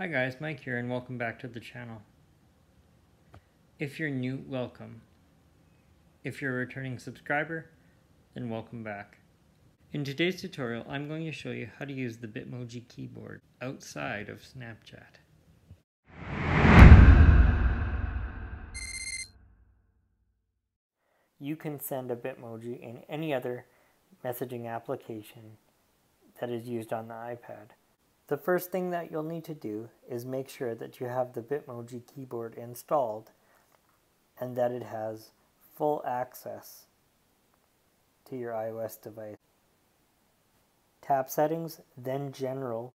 Hi guys, Mike here and welcome back to the channel. If you're new, welcome. If you're a returning subscriber, then welcome back. In today's tutorial, I'm going to show you how to use the Bitmoji keyboard outside of Snapchat. You can send a Bitmoji in any other messaging application that is used on the iPad. The first thing that you'll need to do is make sure that you have the Bitmoji keyboard installed and that it has full access to your iOS device. Tap Settings, then General.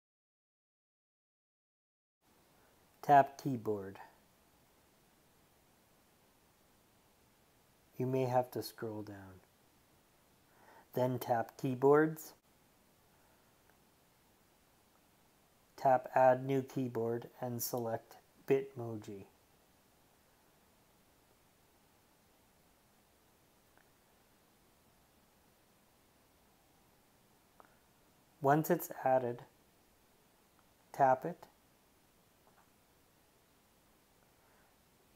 Tap Keyboard. You may have to scroll down. Then tap Keyboards. Tap Add New Keyboard and select Bitmoji. Once it's added, tap it.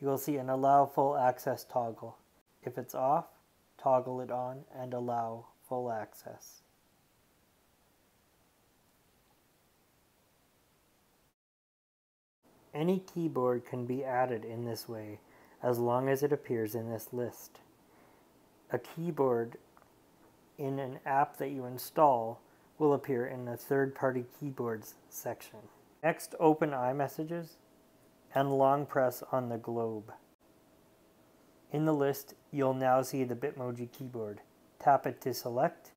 You will see an Allow Full Access toggle. If it's off, toggle it on and allow full access. Any keyboard can be added in this way as long as it appears in this list. A keyboard in an app that you install will appear in the third-party keyboards section. Next, open iMessages and long press on the globe. In the list, you'll now see the Bitmoji keyboard. Tap it to select.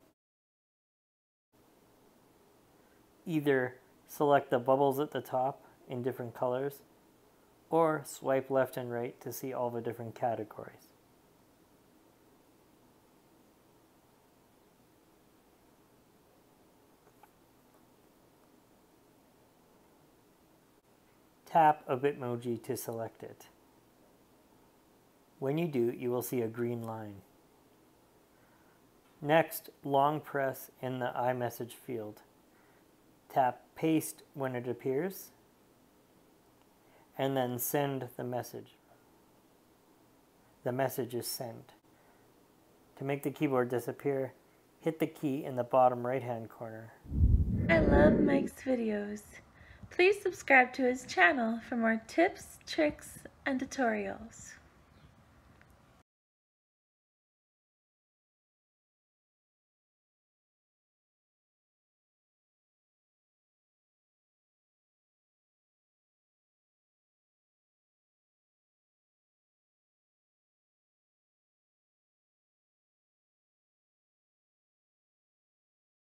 Either select the bubbles at the top in different colors, or swipe left and right to see all the different categories. Tap a Bitmoji to select it. When you do, you will see a green line. Next, long press in the iMessage field. Tap Paste when it appears and then send the message. The message is sent. To make the keyboard disappear, hit the key in the bottom right hand corner. I love Mike's videos. Please subscribe to his channel for more tips, tricks, and tutorials.